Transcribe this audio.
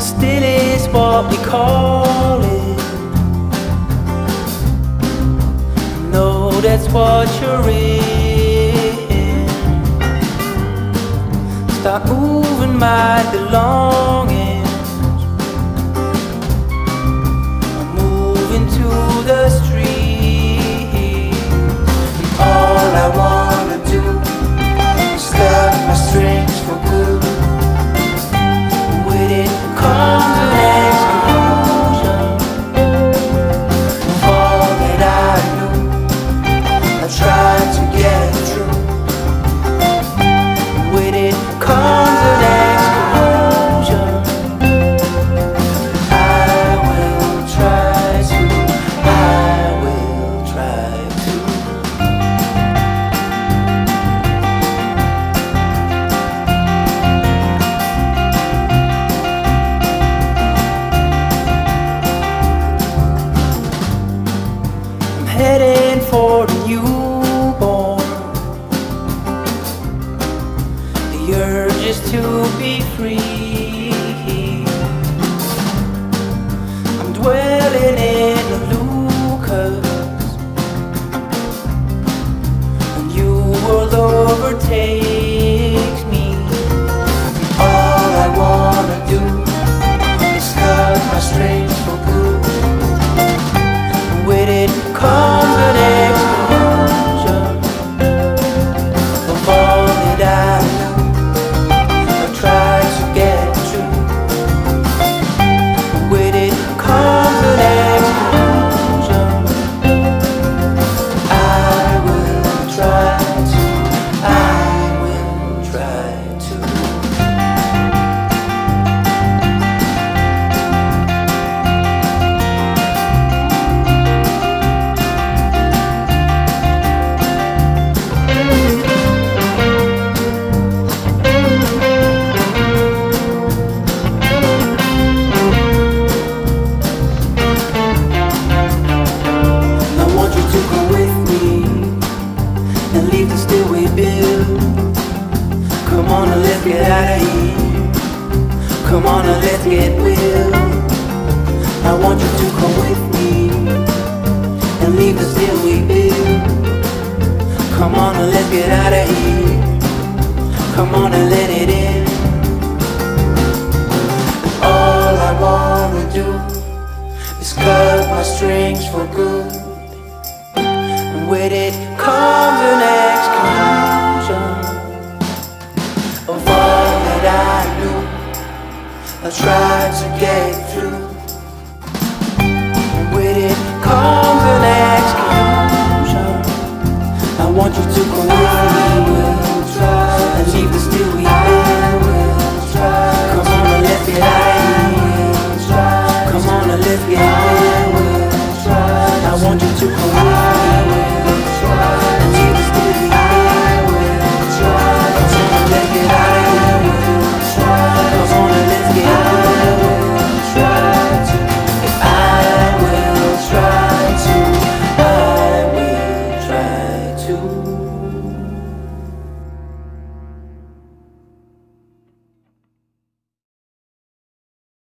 Still is what we call it. No, that's what you're in. Start moving my belongings. Is to be free. I'm dwelling in the Lucas, and you will overtake leave the stairway built. Come on and let's get out of here. Come on and let's get real. I want you to come with me and leave the stairway built. Come on and let's get out of here. Come on and let it in. All I wanna do is cut my strings for good. And with it To a while.